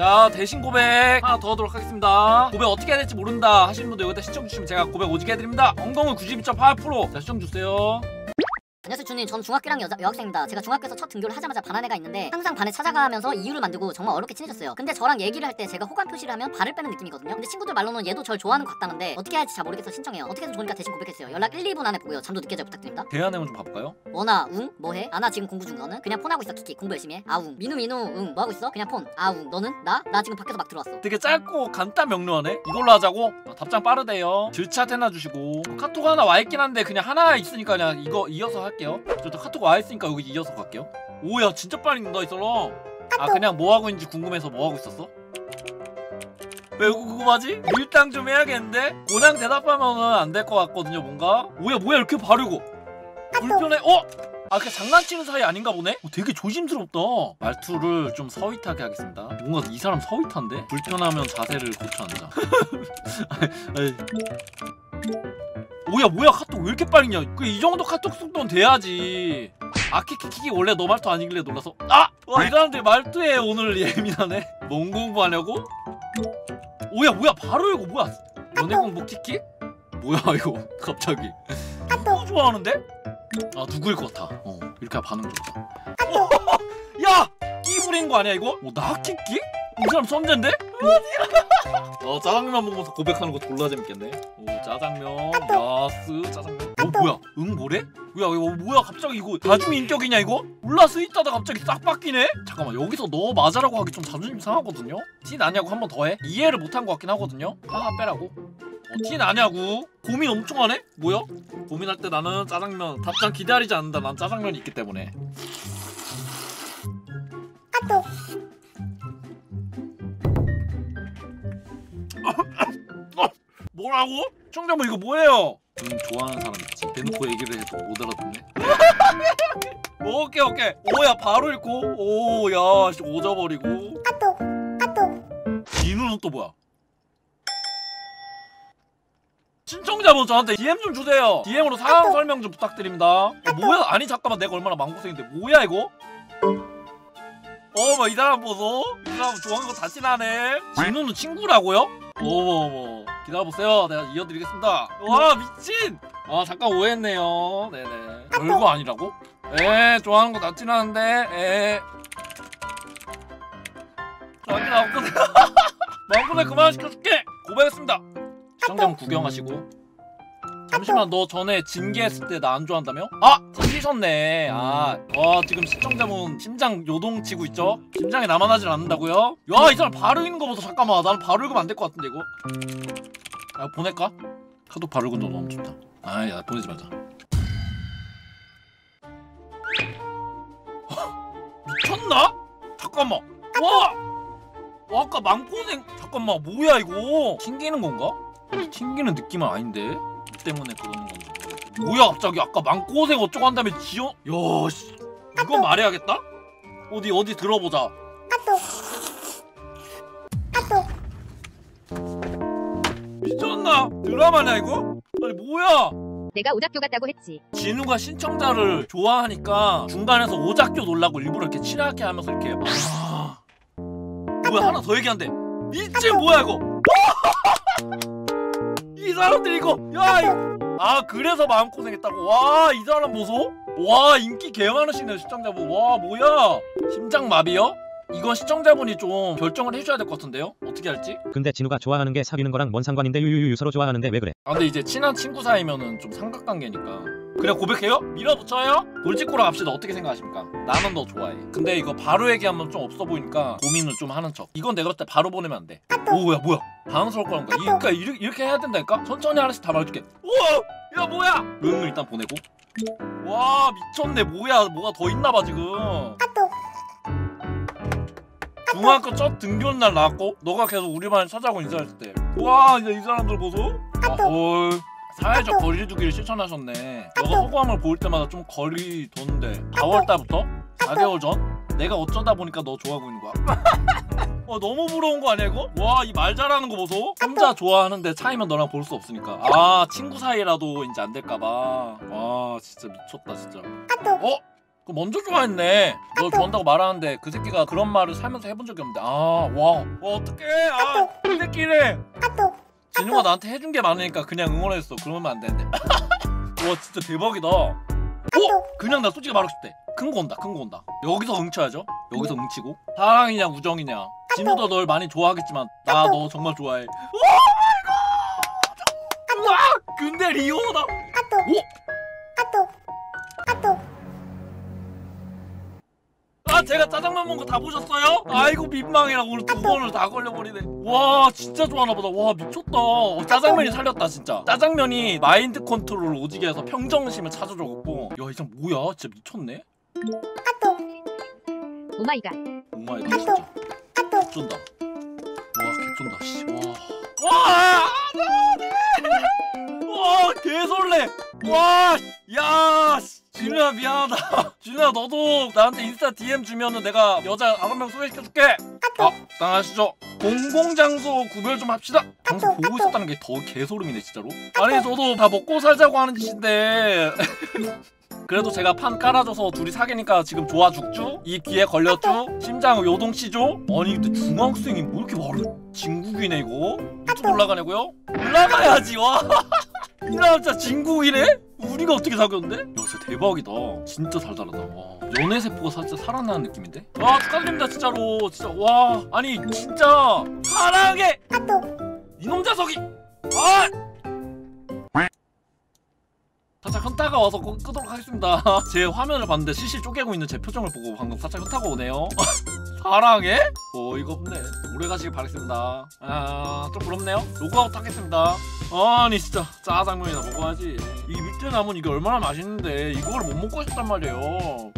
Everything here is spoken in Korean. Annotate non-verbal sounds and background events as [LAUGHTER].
자 대신 고백 하나 더 하도록 하겠습니다. 고백 어떻게 해야 될지 모른다 하시는 분들 여기다 신청 주시면 제가 고백 오지게 해드립니다. 엉덩은 92.8%자 신청 주세요 안녕하세요 주님. 전 중학교 1학년 여자, 여학생입니다. 제가 중학교에서 첫 등교를 하자마자 반한 애가 있는데 항상 반에 찾아가면서 이유를 만들고 정말 어렵게 친해졌어요. 근데 저랑 얘기를 할 때 제가 호감 표시를 하면 발을 빼는 느낌이거든요. 근데 친구들 말로는 얘도 절 좋아하는 것 같다는데 어떻게 해야 할지 잘 모르겠어 신청해요. 어떻게 해서 좋으니까 대신 고백했어요. 연락 1, 2분 안에 보고요 잠도 늦게 잘 부탁드립니다. 대화 내용 좀 봐볼까요? 뭐나 응? 뭐해? 아나 지금 공부 중 너는? 그냥 폰하고 있어 키키. 공부 열심히 해. 아웅 민우 민우 응. 뭐하고 있어? 그냥 폰. 아웅 너는? 나? 나 지금 밖에서 막 들어왔어. 되게 짧고 간단 명료하네. 이걸로 하자고. 어, 답장 빠르대요. 질차 해놔주시고. 카톡 하나 와있긴 한데 그냥 하나 있으니까 그냥 이거 이어서 할 게요 저도 카톡 와있으니까 여기 이어서 갈게요 오야 진짜 빨리 는다 이 사람 아 그냥 뭐하고 있는지 궁금해서 뭐하고 있었어? 왜 궁금하지? 밀당 좀 해야겠는데? 그냥 대답하면은 안 될 것 같거든요 뭔가 뭐야 뭐야 이렇게 바르고 불편해 어? 아 그냥 장난치는 사이 아닌가 보네? 어, 되게 조심스럽다 말투를 좀 서윗하게 하겠습니다 뭔가 이 사람 서윗한데? 불편하면 자세를 고쳐 앉아 [LAUGHS] 아이. 뭐야 뭐야 카톡 왜 이렇게 빠르냐 그 이 정도 카톡 속도는 돼야지 아키키키 원래 너 말투 아니길래 놀라서 아! 와, 이 사람들 말투에 오늘 [LAUGHS] 예민하네 뭔 공부하냐고? 오야 뭐야 바로 이거 뭐야 연애 공부 키키? 뭐야 [LAUGHS] 이거 갑자기 누구 좋아하는데? 아 누구일 것 같아 어 이렇게 반응 좋다 어, [LAUGHS] 야! 끼 부린 거 아니야 이거? 어, 나 키키? 이 사람 선재인데? 어디야? 어 짜장면 먹으면서 고백하는 거 졸라 재밌겠네 오 짜장면 야스 짜장면 어 뭐야 응 뭐래? 야 이거 뭐야 갑자기 이거 다중인격이냐 이거? 올라서 있다가 갑자기 싹 바뀌네? 잠깐만 여기서 너 맞아라고 하기 좀 자존심 상하거든요? 티 나냐고 한 번 더 해? 이해를 못한 것 같긴 하거든요? 하하 빼라고 어, 티 나냐고? 고민 엄청 하네? 뭐야? 고민할 때 나는 짜장면 답장 기다리지 않는다 난 짜장면이 있기 때문에 뭐라고? 청자분 이거 뭐예요? 음 좋아하는 사람 있지. 대놓고 얘기를 해도 못 알아듣네. [LAUGHS] 오케이 오케이. 오야 바로 읽고. 오야 오져버리고. 진우는 또. 뭐야? 신청자분 저한테 DM 좀 주세요. DM으로 상황 설명 좀 부탁드립니다. 어, 뭐야? 아니 잠깐만. 내가 얼마나 망고생인데 뭐야 이거? 어머 이 사람 보소. 이 사람 좋아하는 거 다 친하네. 진우는 친구라고요? 어머 어머 기다려보세요. 내가 이어드리겠습니다. 와 미친! 아 잠깐 오해했네요. 네네. 별거 아니라고? 에 좋아하는 거다 친하는데 에 자기 나왔거든 망고생 그만 시켜줄게. 고백했습니다. 시청자분 구경하시고 잠시만 너 전에 징계했을 때 나 안 좋아한다며? 아! 튕기셨네 아, 와 지금 시청자분 심장 요동치고 있죠? 심장이 나만 하질 않는다고요? 야 이 사람 바로 읽는 거 보소 잠깐만 나는 바로 읽으면 안 될 것 같은데 이거 야 보낼까? 카톡 바로 읽은 거 너무 좋다 아야 보내지 말자 미쳤나? 잠깐만 와! 와 아까 망포생 잠깐만 뭐야 이거 튕기는 건가? 튕기는 느낌은 아닌데 때문에 그러는 건지. 뭐야 갑자기 아까 망고생 어쩌고 한 다음에 지연? 야씨. 이건 말해야겠다? 어디 어디 들어보자. 미쳤나? 드라마냐 이거? 아니 뭐야? 내가 오작교 같다고 했지. 진우가 신청자를 좋아하니까 중간에서 오작교 놀라고 일부러 이렇게 친하게 하면서 이렇게 아. 뭐야 하나 더 얘기한대. 미친 뭐야 이거 이 사람들 이거 야 이거. 아 그래서 마음고생했다고. 와 이 사람 보소. 와 인기 개 많으시네 시청자분. 와 뭐야? 심장마비요? 이건 시청자분이 좀 결정을 해줘야 될 것 같은데요? 어떻게 할지? 근데 진우가 좋아하는 게 사귀는 거랑 뭔 상관인데? 유유유 서로 좋아하는데 왜 그래? 아 근데 이제 친한 친구 사이면은 좀 삼각관계니까. 그냥 고백해요? 밀어붙여요? 돌직구로 갑시다. 어떻게 생각하십니까? 나는 너 좋아해. 근데 이거 바로 얘기하면 좀 없어 보이니까 고민을 좀 하는 척. 이건 내가 봤을 때 바로 보내면 안돼. 오야 뭐야? 당황스러울 거란 거야. 그러니까 이렇게, 이렇게 해야 된다니까? 천천히 하나씩 다 말해줄게. 우와! 야 뭐야? 응을 일단 보내고. 와 미쳤네. 뭐야? 뭐가 더 있나봐 지금 중학교 첫 등교는 날 나왔고 너가 계속 우리 반에 찾아오고 인사했을 때 와 이제 이 사람들 보소. 아 헐 사회적 거리 두기를 실천하셨네. 너가 호감을 보일 때마다 좀 거리 뒀는데 4월 달부터? 4개월 전? 내가 어쩌다 보니까 너 좋아하고 있는 거야. [LAUGHS] 어 너무 부러운 거 아니야 이거? 와 이 말 잘하는 거 보소. 혼자 좋아하는데 차이면 너랑 볼 수 없으니까. 아 친구 사이라도 이제 안 될까봐. 와 진짜 미쳤다 진짜. 어? 그 먼저 좋아했네. 너 좋아한다고 말하는데 그 새끼가 그런 말을 살면서 해본 적이 없는데. 아, 와. 와, 어떡해. 아, 이 새끼네. 진우가 나한테 해준 게 많으니까 그냥 응원했어. 그러면 안 되는데. [LAUGHS] 와, 진짜 대박이다. 오! 그냥 나 솔직히 말하고 싶대. 큰 거 온다, 큰 거 온다. 여기서 응쳐야죠. 여기서 응치고. 사랑이냐, 우정이냐. 진우도 널 많이 좋아하겠지만, 나 너 정말 좋아해. oh my god! 와! 근데 리오다. 오! 제가 짜장면 먹은 거 다 보셨어요? 아이고 민망해라. 오늘 두 번을 다 걸려버리네. 와 진짜 좋아하나 보다. 와 미쳤다. 어, 짜장면이 살렸다 진짜. 짜장면이 마인드 컨트롤을 오지게 해서 평정심을 찾아줘갖고. 야 이 사람 뭐야? 진짜 미쳤네. 오마이갓. 오마이갓 진짜. 개쩐다. 와 개쩐다 씨와와 와 개설레. 와야 진우야 미안하다 진우야 너도 나한테 인스타 DM 주면은 내가 여자 아홉 명 소개시켜줄게 아 당하시죠 공공장소 구별 좀 합시다 방송 보고 있었다는 게 더 개소름이네 진짜로 아니 저도 다 먹고 살자고 하는 짓인데 [LAUGHS] 그래도 제가 판 깔아줘서 둘이 사귀니까 지금 좋아 죽죠? 이 귀에 걸렸죠? 심장 요동치죠? 아니 근데 중학생이 뭐 이렇게 말을 진국이네 이거 유튜브 올라가냐고요? 올라가야지 와 [LAUGHS] 이 남자 진국이네? 우리가 어떻게 사귀었는데? 대박이다. 진짜 달달하다. 와 연애 세포가 진짜 살아나는 느낌인데? 와 축하드립니다 진짜로. 진짜 와. 아니 진짜 사랑해! 이놈 현타가 와서 끄- 끄도록 하겠습니다. [LAUGHS] 제 화면을 봤는데 실실 쪼개고 있는 제 표정을 보고 방금 살짝 현타가 오네요. [LAUGHS] 사랑해? 어이가 없네. 오래 가시길 바라겠습니다. 아, 좀 부럽네요. 로그아웃 하겠습니다. 아니 진짜 짜장면이나 먹어야지. 이 밑에 남은 이게 얼마나 맛있는데 이걸 못 먹고 싶단 말이에요.